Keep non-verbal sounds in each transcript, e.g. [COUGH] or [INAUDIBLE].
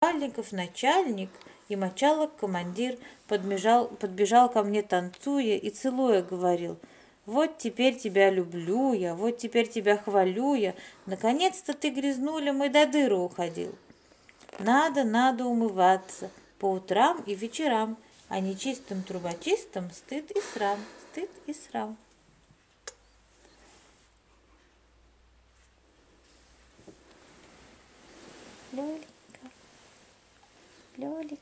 Начальников начальник и мочалок командир подбежал, подбежал ко мне танцуя и целуя говорил вот теперь тебя люблю я, вот теперь тебя хвалю я, наконец-то ты грязнуля мой до дыру уходил. Надо, надо умываться по утрам и вечерам, а нечистым трубочистым стыд и срам, стыд и срам. Лёлик.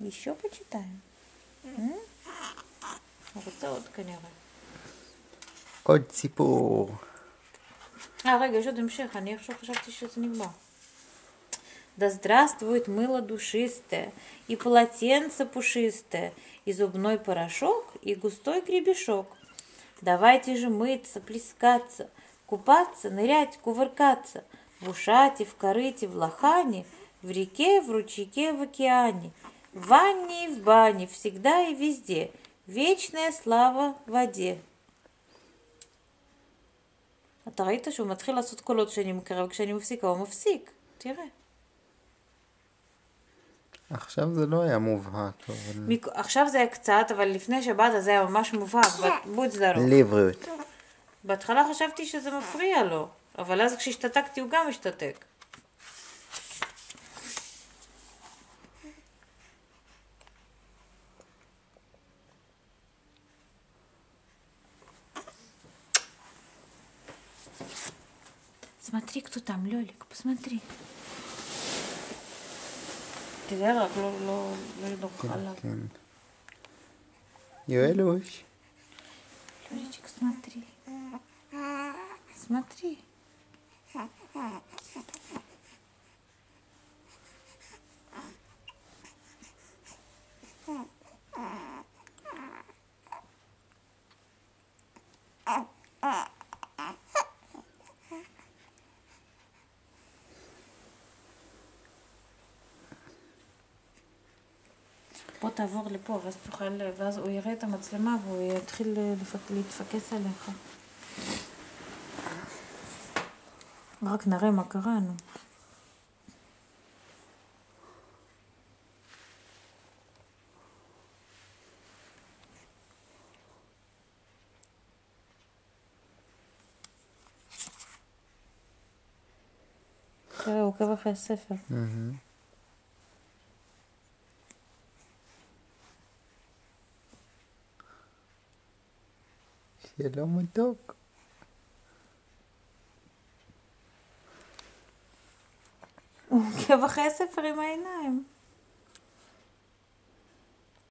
Еще почитаем? רוצה עוד כנראה. עוד סיפור. אה, רגע, יש עוד המשך, אני עכשיו חשבתי שזה נגמר. Да здравствует мыло душистое, и полотенце пушистое, и зубной порошок, и густой гребешок. Давайте же мыться, плескаться, купаться, нырять, кувыркаться – в ушате, в корыте, в лохане, в реке, в ручейке, в океане, в ванне и в бане, всегда и везде, вечная слава в воде. אתה ראית שהוא מתחיל לעשות קולות שאני מכירה, וכשאני מפסיקה הוא מפסיק, תראה. עכשיו זה לא היה מובהק, אבל... מק... עכשיו זה היה קצת, אבל לפני שבאת זה היה ממש מובהק, [LAUGHS] בוץ דרום. לי בריאות. בהתחלה חשבתי שזה מפריע לו. אבל אז כשהשתתקתי הוא גם השתתק. Смотри, кто там, Лёлик, посмотри. תראה רק, לא, לא, לא לדרוך עליו. כן. יואלוש. Лёлечек, смотри. Смотри. בוא תעבור לפה, ואז תוכל, ואז הוא יראה את המצלמה והוא יתחיל להתפקס עליך. רק נראה מה קראנו. תראה, הוא עוקב אחרי הספר. שלום מתוק. הוא עוקב אחרי הספר עם העיניים.